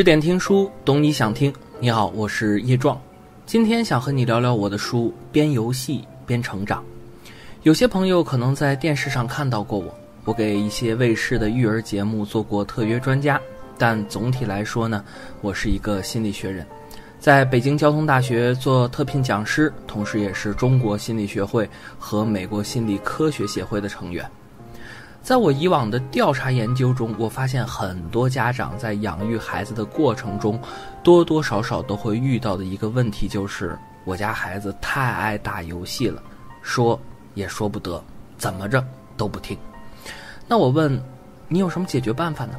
十点听书，懂你想听。你好，我是叶壮，今天想和你聊聊我的书《边游戏边成长》。有些朋友可能在电视上看到过我，我给一些卫视的育儿节目做过特约专家。但总体来说呢，我是一个心理学人，在北京交通大学做特聘讲师，同时也是中国心理学会和美国心理科学协会的成员。在我以往的调查研究中，我发现很多家长在养育孩子的过程中，多多少少都会遇到的一个问题就是：我家孩子太爱打游戏了，说也说不得，怎么着都不听。那我问，你有什么解决办法呢？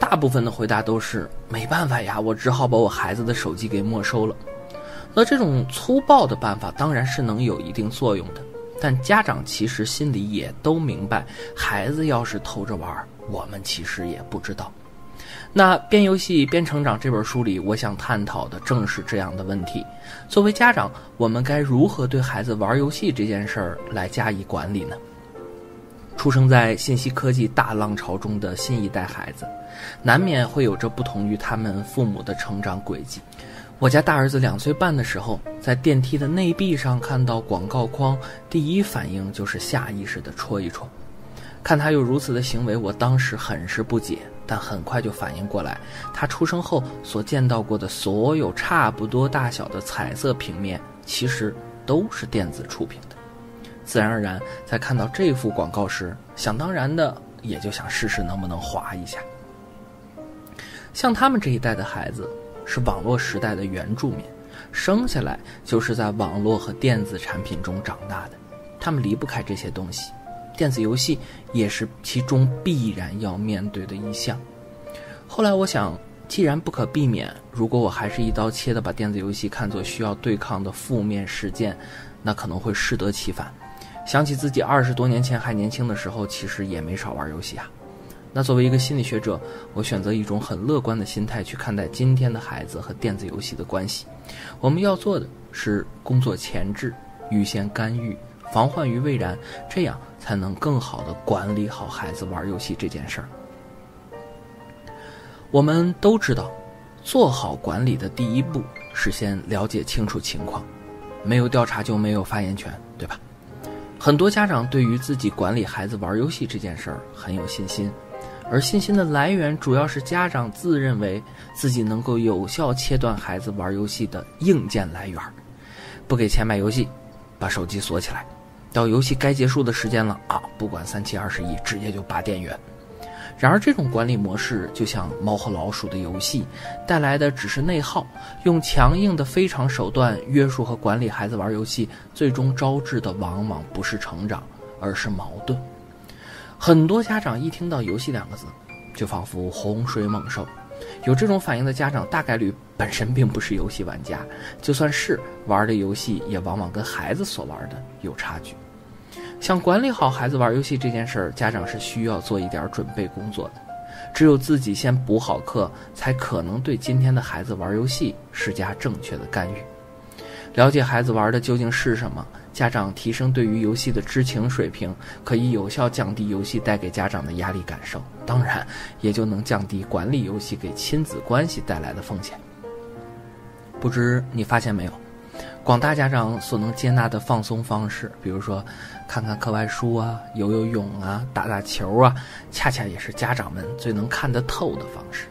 大部分的回答都是没办法呀，我只好把我孩子的手机给没收了。那这种粗暴的办法当然是能有一定作用的。但家长其实心里也都明白，孩子要是偷着玩，我们其实也不知道。那边游戏边成长这本书里，我想探讨的正是这样的问题。作为家长，我们该如何对孩子玩游戏这件事儿来加以管理呢？出生在信息科技大浪潮中的新一代孩子，难免会有着不同于他们父母的成长轨迹。我家大儿子两岁半的时候，在电梯的内壁上看到广告框，第一反应就是下意识地戳一戳。看他有如此的行为，我当时很是不解，但很快就反应过来，他出生后所见到过的所有差不多大小的彩色平面，其实都是电子触屏的。自然而然，在看到这幅广告时，想当然的也就想试试能不能滑一下。像他们这一代的孩子。是网络时代的原住民，生下来就是在网络和电子产品中长大的，他们离不开这些东西，电子游戏也是其中必然要面对的一项。后来我想，既然不可避免，如果我还是一刀切的把电子游戏看作需要对抗的负面事件，那可能会适得其反。想起自己二十多年前还年轻的时候，其实也没少玩游戏啊。那作为一个心理学者，我选择一种很乐观的心态去看待今天的孩子和电子游戏的关系。我们要做的是工作前置、预先干预、防患于未然，这样才能更好的管理好孩子玩游戏这件事儿。我们都知道，做好管理的第一步是先了解清楚情况，没有调查就没有发言权，对吧？很多家长对于自己管理孩子玩游戏这件事儿很有信心。而信心的来源主要是家长自认为自己能够有效切断孩子玩游戏的硬件来源，不给钱买游戏，把手机锁起来，到游戏该结束的时间了啊，不管三七二十一，直接就拔电源。然而，这种管理模式就像猫和老鼠的游戏，带来的只是内耗。用强硬的非常手段约束和管理孩子玩游戏，最终招致的往往不是成长，而是矛盾。很多家长一听到“游戏”两个字，就仿佛洪水猛兽。有这种反应的家长，大概率本身并不是游戏玩家，就算是玩的游戏，也往往跟孩子所玩的有差距。想管理好孩子玩游戏这件事儿，家长是需要做一点准备工作的。只有自己先补好课，才可能对今天的孩子玩游戏施加正确的干预。了解孩子玩的究竟是什么，家长提升对于游戏的知情水平，可以有效降低游戏带给家长的压力感受，当然也就能降低管理游戏给亲子关系带来的风险。不知你发现没有，广大家长所能接纳的放松方式，比如说看看课外书啊、游游泳啊、打打球啊，恰恰也是家长们最能看得透的方式。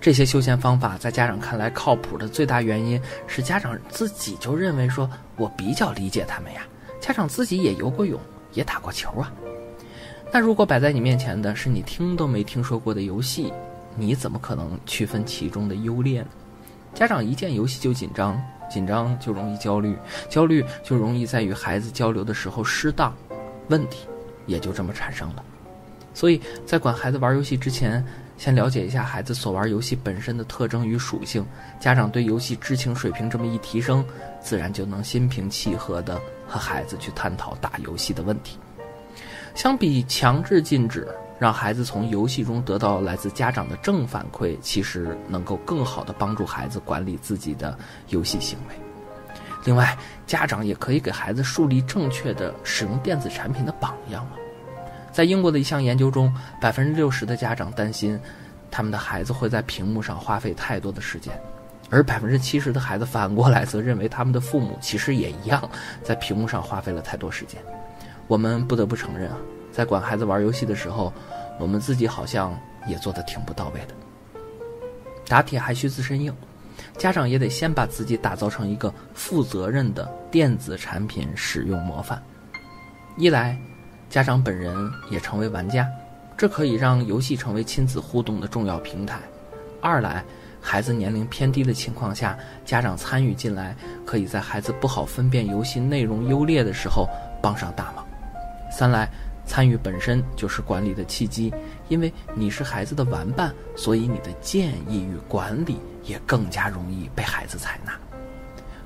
这些休闲方法在家长看来靠谱的最大原因是家长自己就认为说，我比较理解他们呀。家长自己也游过泳，也打过球啊。那如果摆在你面前的是你听都没听说过的游戏，你怎么可能区分其中的优劣呢？家长一见游戏就紧张，紧张就容易焦虑，焦虑就容易在与孩子交流的时候失当，问题也就这么产生了。所以在管孩子玩游戏之前。先了解一下孩子所玩游戏本身的特征与属性，家长对游戏知情水平这么一提升，自然就能心平气和地和孩子去探讨打游戏的问题。相比强制禁止，让孩子从游戏中得到来自家长的正反馈，其实能够更好地帮助孩子管理自己的游戏行为。另外，家长也可以给孩子树立正确的使用电子产品的榜样了。在英国的一项研究中，百分之六十的家长担心，他们的孩子会在屏幕上花费太多的时间，而百分之七十的孩子反过来则认为他们的父母其实也一样，在屏幕上花费了太多时间。我们不得不承认啊，在管孩子玩游戏的时候，我们自己好像也做得挺不到位的。打铁还需自身硬，家长也得先把自己打造成一个负责任的电子产品使用模范。一来，家长本人也成为玩家，这可以让游戏成为亲子互动的重要平台；二来，孩子年龄偏低的情况下，家长参与进来，可以在孩子不好分辨游戏内容优劣的时候帮上大忙；三来。参与本身就是管理的契机，因为你是孩子的玩伴，所以你的建议与管理也更加容易被孩子采纳。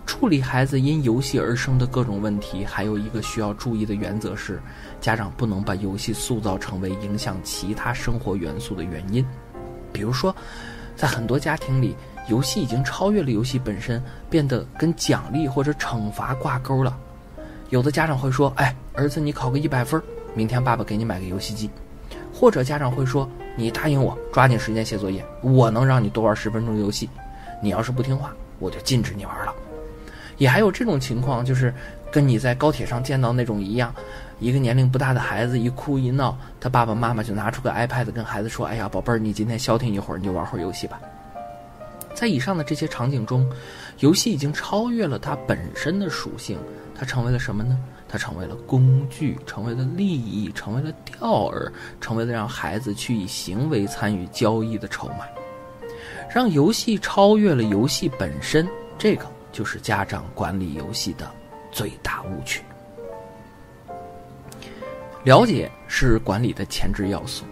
处理孩子因游戏而生的各种问题，还有一个需要注意的原则是，家长不能把游戏塑造成为影响其他生活元素的原因。比如说，在很多家庭里，游戏已经超越了游戏本身，变得跟奖励或者惩罚挂钩了。有的家长会说：“哎，儿子，你考个一百分。”明天爸爸给你买个游戏机，或者家长会说：“你答应我，抓紧时间写作业，我能让你多玩十分钟游戏。你要是不听话，我就禁止你玩了。”也还有这种情况，就是跟你在高铁上见到那种一样，一个年龄不大的孩子一哭一闹，他爸爸妈妈就拿出个 iPad 跟孩子说：“哎呀，宝贝儿，你今天消停一会儿，你就玩会儿游戏吧。”在以上的这些场景中，游戏已经超越了它本身的属性，它成为了什么呢？它成为了工具，成为了利益，成为了钓饵，成为了让孩子去以行为参与交易的筹码。让游戏超越了游戏本身，这个就是家长管理游戏的最大误区。了解是管理的前置要素。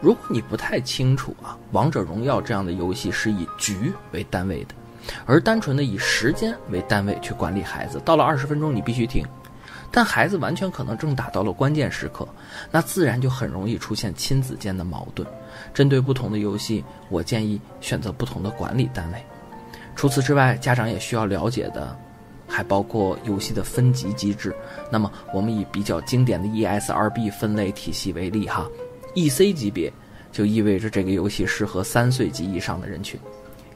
如果你不太清楚啊，王者荣耀这样的游戏是以局为单位的，而单纯的以时间为单位去管理孩子，到了二十分钟你必须停。但孩子完全可能正打到了关键时刻，那自然就很容易出现亲子间的矛盾。针对不同的游戏，我建议选择不同的管理单位。除此之外，家长也需要了解的，还包括游戏的分级机制。那么，我们以比较经典的 ESRB 分类体系为例，哈，EC 级别就意味着这个游戏适合三岁及以上的人群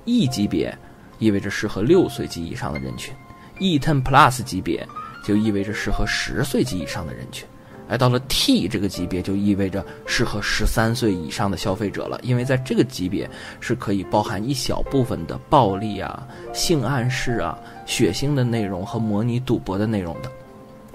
；E 级别意味着适合六岁及以上的人群；E10 Plus 级别。就意味着适合十岁及以上的人群，哎到了 T 这个级别，就意味着适合十三岁以上的消费者了。因为在这个级别是可以包含一小部分的暴力啊、性暗示啊、血腥的内容和模拟赌博的内容的。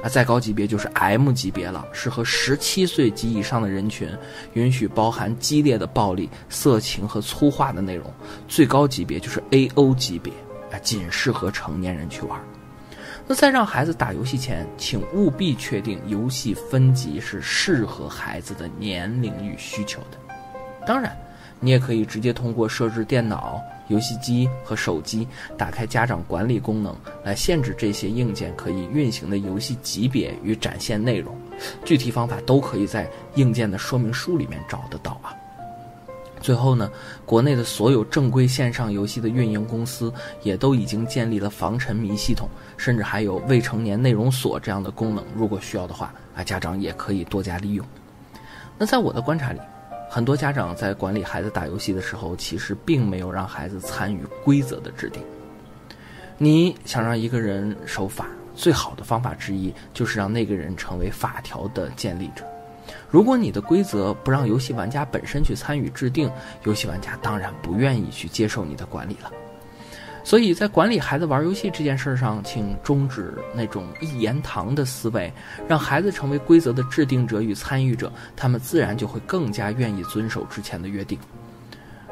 啊，再高级别就是 M 级别了，适合十七岁及以上的人群，允许包含激烈的暴力、色情和粗话的内容。最高级别就是 AO 级别，啊，仅适合成年人去玩。那在让孩子打游戏前，请务必确定游戏分级是适合孩子的年龄与需求的。当然，你也可以直接通过设置电脑、游戏机和手机，打开家长管理功能来限制这些硬件可以运行的游戏级别与展现内容。具体方法都可以在硬件的说明书里面找得到啊。最后呢，国内的所有正规线上游戏的运营公司也都已经建立了防沉迷系统，甚至还有未成年内容锁这样的功能。如果需要的话，啊，家长也可以多加利用。那在我的观察里，很多家长在管理孩子打游戏的时候，其实并没有让孩子参与规则的制定。你想让一个人守法，最好的方法之一就是让那个人成为法条的建立者。如果你的规则不让游戏玩家本身去参与制定，游戏玩家当然不愿意去接受你的管理了。所以在管理孩子玩游戏这件事上，请终止那种一言堂的思维，让孩子成为规则的制定者与参与者，他们自然就会更加愿意遵守之前的约定。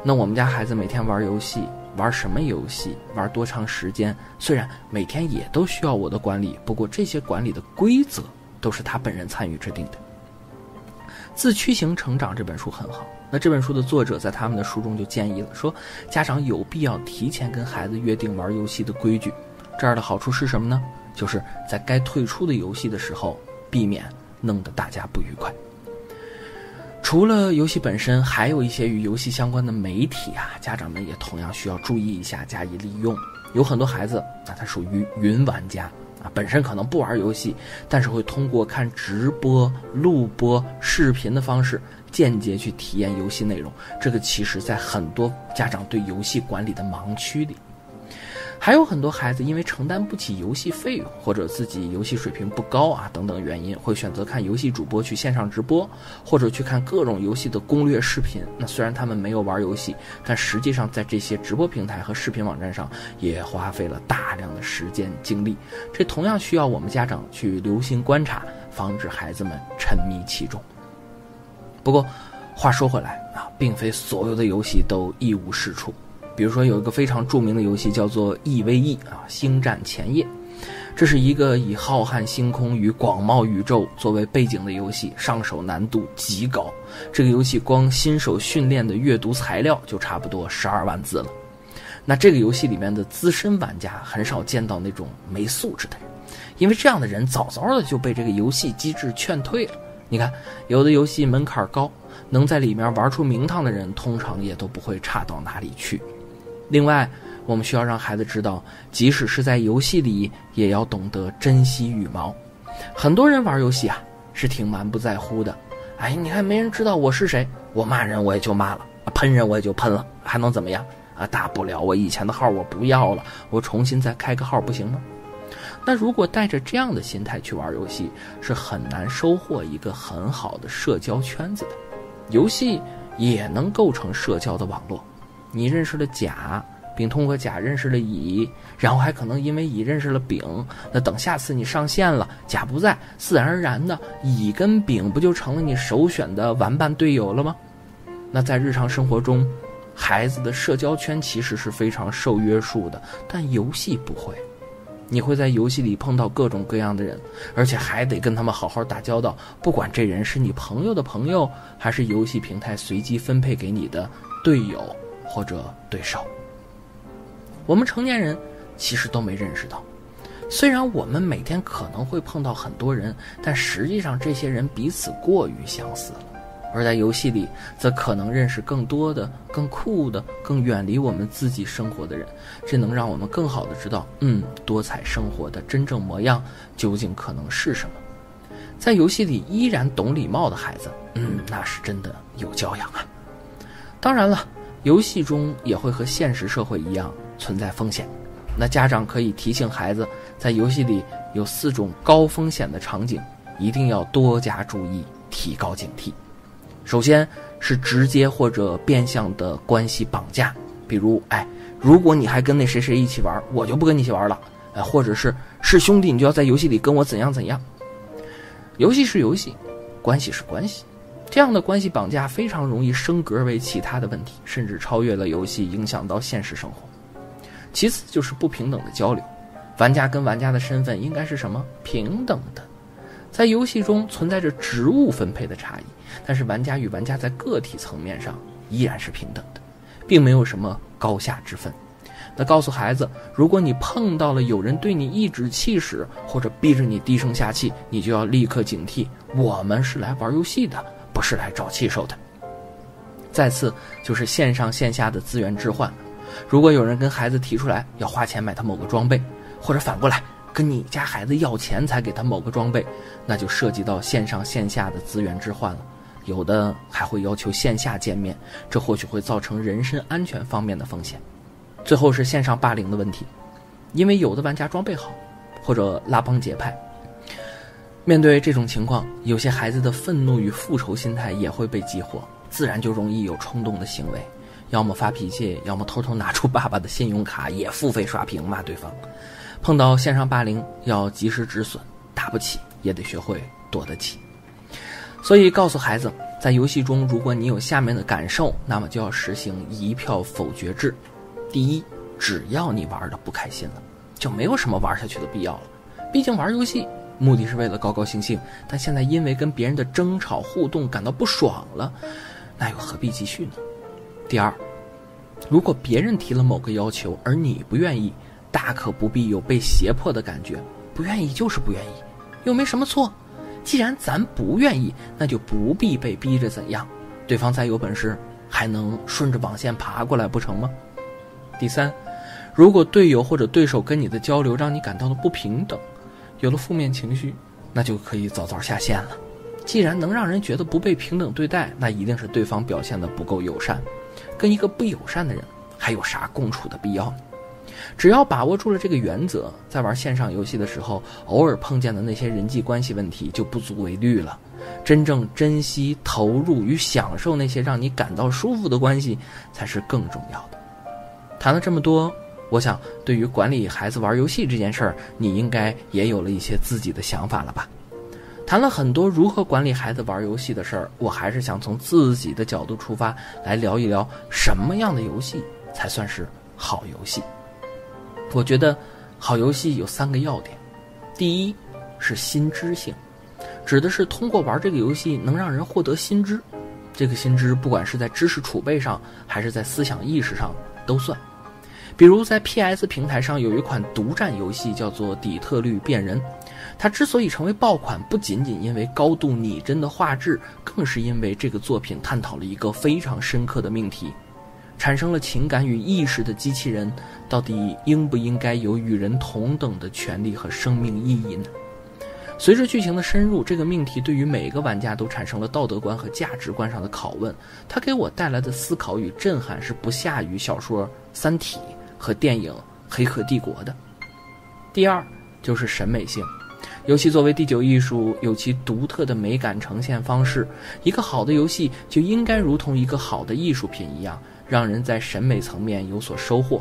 那我们家孩子每天玩游戏，玩什么游戏，玩多长时间，虽然每天也都需要我的管理，不过这些管理的规则都是他本人参与制定的。《自驱型成长》这本书很好，那这本书的作者在他们的书中就建议了，说家长有必要提前跟孩子约定玩游戏的规矩。这样的好处是什么呢？就是在该退出的游戏的时候，避免弄得大家不愉快。除了游戏本身，还有一些与游戏相关的媒体啊，家长们也同样需要注意一下，加以利用。有很多孩子，那他属于云玩家。啊，本身可能不玩游戏，但是会通过看直播、录播、视频的方式间接去体验游戏内容，这个其实在很多家长对游戏管理的盲区里。还有很多孩子因为承担不起游戏费用，或者自己游戏水平不高啊等等原因，会选择看游戏主播去线上直播，或者去看各种游戏的攻略视频。那虽然他们没有玩游戏，但实际上在这些直播平台和视频网站上也花费了大量的时间精力。这同样需要我们家长去留心观察，防止孩子们沉迷其中。不过，话说回来啊，并非所有的游戏都一无是处。比如说，有一个非常著名的游戏叫做《EVE》啊，《星战前夜》，这是一个以浩瀚星空与广袤宇宙作为背景的游戏，上手难度极高。这个游戏光新手训练的阅读材料就差不多十二万字了。那这个游戏里面的资深玩家很少见到那种没素质的人，因为这样的人早早的就被这个游戏机制劝退了。你看，有的游戏门槛高，能在里面玩出名堂的人，通常也都不会差到哪里去。另外，我们需要让孩子知道，即使是在游戏里，也要懂得珍惜羽毛。很多人玩游戏啊，是挺蛮不在乎的。哎，你看没人知道我是谁，我骂人我也就骂了，喷人我也就喷了，还能怎么样啊？大不了我以前的号我不要了，我重新再开个号不行吗？那如果带着这样的心态去玩游戏，是很难收获一个很好的社交圈子的。游戏也能构成社交的网络。你认识了甲，并通过甲认识了乙，然后还可能因为乙认识了丙。那等下次你上线了，甲不在，自然而然的乙跟丙不就成了你首选的玩伴队友了吗？那在日常生活中，孩子的社交圈其实是非常受约束的，但游戏不会。你会在游戏里碰到各种各样的人，而且还得跟他们好好打交道。不管这人是你朋友的朋友，还是游戏平台随机分配给你的队友。或者对手，我们成年人其实都没认识到。虽然我们每天可能会碰到很多人，但实际上这些人彼此过于相似了。而在游戏里，则可能认识更多的、更酷的、更远离我们自己生活的人。这能让我们更好的知道，嗯，多彩生活的真正模样究竟可能是什么。在游戏里依然懂礼貌的孩子，嗯，那是真的有教养啊。当然了。游戏中也会和现实社会一样存在风险，那家长可以提醒孩子，在游戏里有四种高风险的场景，一定要多加注意，提高警惕。首先是直接或者变相的关系绑架，比如，哎，如果你还跟那谁谁一起玩，我就不跟你一起玩了，哎，或者是是兄弟，你就要在游戏里跟我怎样怎样。游戏是游戏，关系是关系。这样的关系绑架非常容易升格为其他的问题，甚至超越了游戏，影响到现实生活。其次就是不平等的交流，玩家跟玩家的身份应该是什么？平等的。在游戏中存在着职务分配的差异，但是玩家与玩家在个体层面上依然是平等的，并没有什么高下之分。那告诉孩子，如果你碰到了有人对你颐指气使，或者逼着你低声下气，你就要立刻警惕。我们是来玩游戏的。不是来找气受的。再次就是线上线下的资源置换，如果有人跟孩子提出来要花钱买他某个装备，或者反过来跟你家孩子要钱才给他某个装备，那就涉及到线上线下的资源置换了。有的还会要求线下见面，这或许会造成人身安全方面的风险。最后是线上霸凌的问题，因为有的玩家装备好，或者拉帮结派。面对这种情况，有些孩子的愤怒与复仇心态也会被激活，自然就容易有冲动的行为，要么发脾气，要么偷偷拿出爸爸的信用卡也付费刷屏骂对方。碰到线上霸凌，要及时止损，打不起也得学会躲得起。所以告诉孩子，在游戏中，如果你有下面的感受，那么就要实行一票否决制。第一，只要你玩的不开心了，就没有什么玩下去的必要了。毕竟玩游戏。目的是为了高高兴兴，但现在因为跟别人的争吵互动感到不爽了，那又何必继续呢？第二，如果别人提了某个要求，而你不愿意，大可不必有被胁迫的感觉，不愿意就是不愿意，又没什么错。既然咱不愿意，那就不必被逼着怎样。对方再有本事，还能顺着网线爬过来不成吗？第三，如果队友或者对手跟你的交流让你感到了不平等。有了负面情绪，那就可以早早下线了。既然能让人觉得不被平等对待，那一定是对方表现的不够友善。跟一个不友善的人，还有啥共处的必要呢？只要把握住了这个原则，在玩线上游戏的时候，偶尔碰见的那些人际关系问题就不足为虑了。真正珍惜、投入与享受那些让你感到舒服的关系，才是更重要的。谈了这么多，我想对于管理孩子玩游戏这件事儿，你应该也有了一些自己的想法了吧？谈了很多如何管理孩子玩游戏的事儿，我还是想从自己的角度出发，来聊一聊什么样的游戏才算是好游戏。我觉得，好游戏有三个要点。第一，是新知性，指的是通过玩这个游戏能让人获得新知。这个新知不管是在知识储备上，还是在思想意识上都算。比如在 PS 平台上有一款独占游戏叫做《底特律变人》，它之所以成为爆款，不仅仅因为高度拟真的画质，更是因为这个作品探讨了一个非常深刻的命题。产生了情感与意识的机器人，到底应不应该有与人同等的权利和生命意义呢？随着剧情的深入，这个命题对于每个玩家都产生了道德观和价值观上的拷问。它给我带来的思考与震撼是不下于小说《三体》和电影《黑客帝国》的。第二就是审美性，游戏作为第九艺术，有其独特的美感呈现方式。一个好的游戏就应该如同一个好的艺术品一样。让人在审美层面有所收获，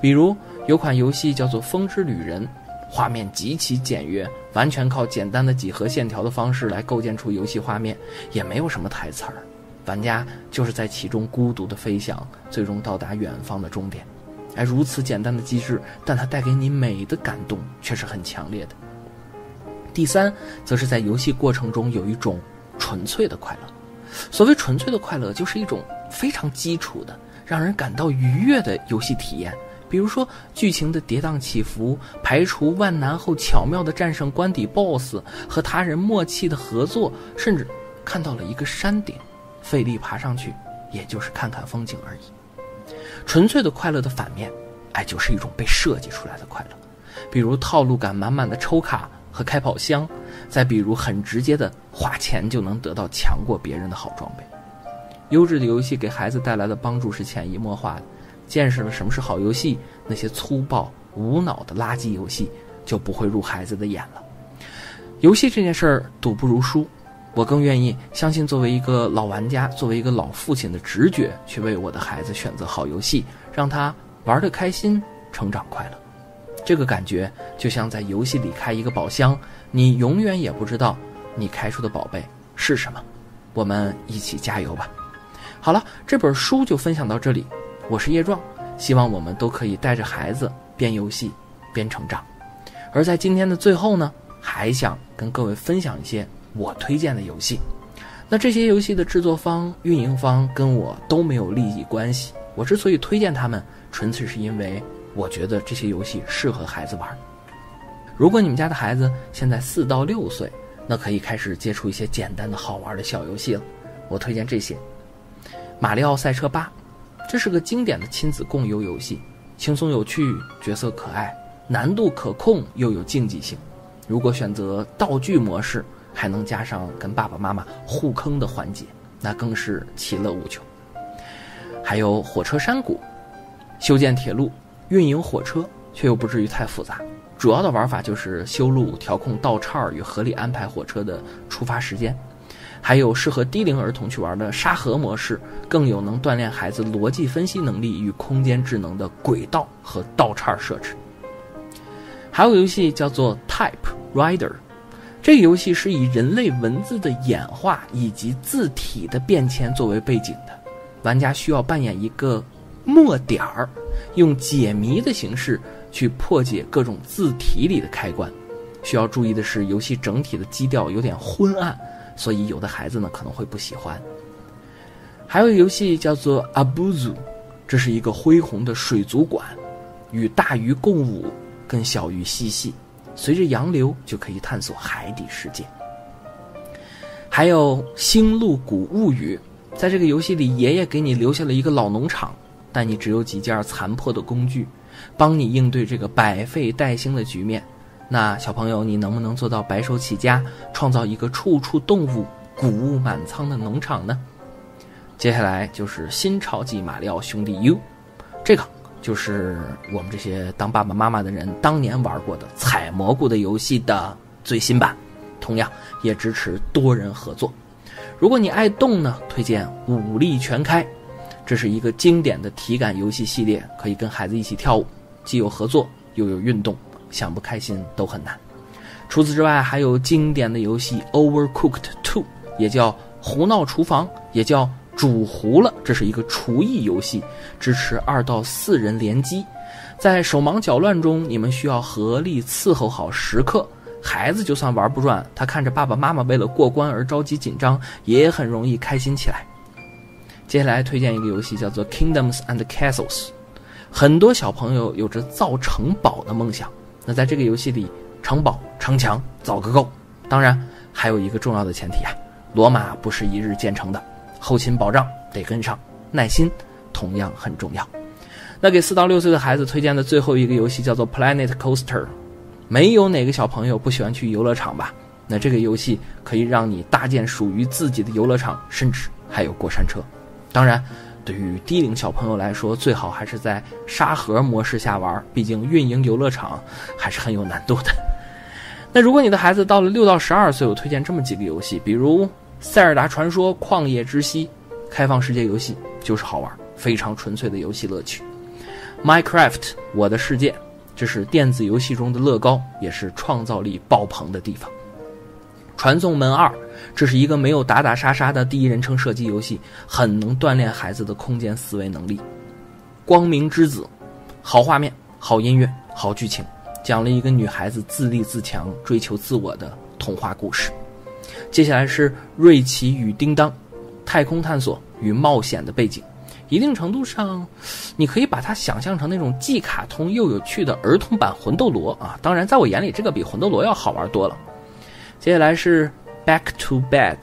比如有款游戏叫做《风之旅人》，画面极其简约，完全靠简单的几何线条的方式来构建出游戏画面，也没有什么台词儿，玩家就是在其中孤独的飞翔，最终到达远方的终点。哎，如此简单的机制，但它带给你美的感动却是很强烈的。第三，则是在游戏过程中有一种纯粹的快乐。所谓纯粹的快乐，就是一种非常基础的。让人感到愉悦的游戏体验，比如说剧情的跌宕起伏，排除万难后巧妙的战胜关底 BOSS，和他人默契的合作，甚至看到了一个山顶，费力爬上去，也就是看看风景而已。纯粹的快乐的反面，哎，就是一种被设计出来的快乐，比如套路感满满的抽卡和开宝箱，再比如很直接的花钱就能得到强过别人的好装备。优质的游戏给孩子带来的帮助是潜移默化的，见识了什么是好游戏，那些粗暴无脑的垃圾游戏就不会入孩子的眼了。游戏这件事儿赌不如输，我更愿意相信作为一个老玩家，作为一个老父亲的直觉，去为我的孩子选择好游戏，让他玩得开心，成长快乐。这个感觉就像在游戏里开一个宝箱，你永远也不知道你开出的宝贝是什么。我们一起加油吧！好了，这本书就分享到这里。我是叶壮，希望我们都可以带着孩子边游戏边成长。而在今天的最后呢，还想跟各位分享一些我推荐的游戏。那这些游戏的制作方、运营方跟我都没有利益关系。我之所以推荐他们，纯粹是因为我觉得这些游戏适合孩子玩。如果你们家的孩子现在四到六岁，那可以开始接触一些简单的好玩的小游戏了。我推荐这些。马里奥赛车八，这是个经典的亲子共游游戏，轻松有趣，角色可爱，难度可控又有竞技性。如果选择道具模式，还能加上跟爸爸妈妈互坑的环节，那更是其乐无穷。还有火车山谷，修建铁路，运营火车，却又不至于太复杂。主要的玩法就是修路、调控道岔与合理安排火车的出发时间。还有适合低龄儿童去玩的沙盒模式，更有能锻炼孩子逻辑分析能力与空间智能的轨道和道岔设置。还有游戏叫做 Type Rider，这个游戏是以人类文字的演化以及字体的变迁作为背景的，玩家需要扮演一个墨点儿，用解谜的形式去破解各种字体里的开关。需要注意的是，游戏整体的基调有点昏暗。所以有的孩子呢可能会不喜欢。还有游戏叫做 Abuzu，这是一个恢宏的水族馆，与大鱼共舞，跟小鱼嬉戏，随着洋流就可以探索海底世界。还有《星露谷物语》，在这个游戏里，爷爷给你留下了一个老农场，但你只有几件残破的工具，帮你应对这个百废待兴的局面。那小朋友，你能不能做到白手起家，创造一个处处动物、谷物满仓的农场呢？接下来就是新超级马里奥兄弟 U，这个就是我们这些当爸爸妈妈的人当年玩过的采蘑菇的游戏的最新版，同样也支持多人合作。如果你爱动呢，推荐武力全开，这是一个经典的体感游戏系列，可以跟孩子一起跳舞，既有合作又有运动，想不开心都很难。除此之外，还有经典的游戏 Overcooked Two，也叫胡闹厨房，也叫。煮糊了，这是一个厨艺游戏，支持二到四人联机。在手忙脚乱中，你们需要合力伺候好时刻。孩子就算玩不转，他看着爸爸妈妈为了过关而着急紧张，也很容易开心起来。接下来推荐一个游戏，叫做《Kingdoms and Castles》。很多小朋友有着造城堡的梦想，那在这个游戏里，城堡、城墙造个够。当然，还有一个重要的前提啊，罗马不是一日建成的。后勤保障得跟上，耐心同样很重要。那给四到六岁的孩子推荐的最后一个游戏叫做 Planet Coaster，没有哪个小朋友不喜欢去游乐场吧？那这个游戏可以让你搭建属于自己的游乐场，甚至还有过山车。当然，对于低龄小朋友来说，最好还是在沙盒模式下玩，毕竟运营游乐场还是很有难度的。那如果你的孩子到了六到十二岁，我推荐这么几个游戏，比如。塞尔达传说：旷野之息，开放世界游戏就是好玩，非常纯粹的游戏乐趣。Minecraft，我的世界，这是电子游戏中的乐高，也是创造力爆棚的地方。传送门二，这是一个没有打打杀杀的第一人称射击游戏，很能锻炼孩子的空间思维能力。光明之子，好画面，好音乐，好剧情，讲了一个女孩子自立自强、追求自我的童话故事。接下来是瑞奇与叮当，太空探索与冒险的背景，一定程度上，你可以把它想象成那种既卡通又有趣的儿童版魂斗罗啊！当然，在我眼里，这个比魂斗罗要好玩多了。接下来是 Back to Bed，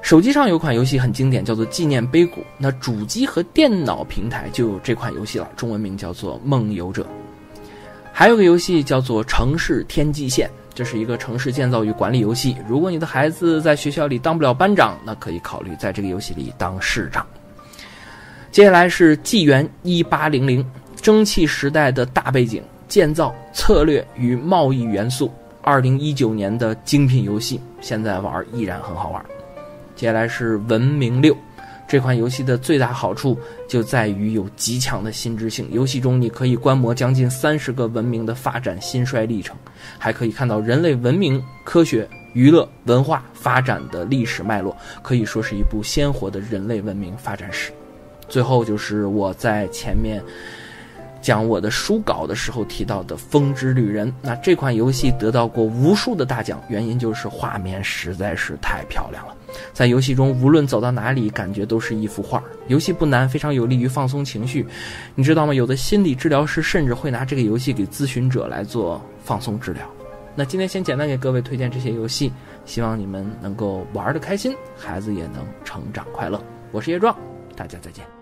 手机上有款游戏很经典，叫做纪念碑谷。那主机和电脑平台就有这款游戏了，中文名叫做梦游者。还有个游戏叫做城市天际线。这是一个城市建造与管理游戏。如果你的孩子在学校里当不了班长，那可以考虑在这个游戏里当市长。接下来是纪元一八零零，蒸汽时代的大背景、建造策略与贸易元素。二零一九年的精品游戏，现在玩依然很好玩。接下来是文明六。这款游戏的最大好处就在于有极强的心智性。游戏中你可以观摩将近三十个文明的发展兴衰历程，还可以看到人类文明、科学、娱乐、文化发展的历史脉络，可以说是一部鲜活的人类文明发展史。最后就是我在前面。讲我的书稿的时候提到的《风之旅人》，那这款游戏得到过无数的大奖，原因就是画面实在是太漂亮了。在游戏中，无论走到哪里，感觉都是一幅画。游戏不难，非常有利于放松情绪。你知道吗？有的心理治疗师甚至会拿这个游戏给咨询者来做放松治疗。那今天先简单给各位推荐这些游戏，希望你们能够玩得开心，孩子也能成长快乐。我是叶壮，大家再见。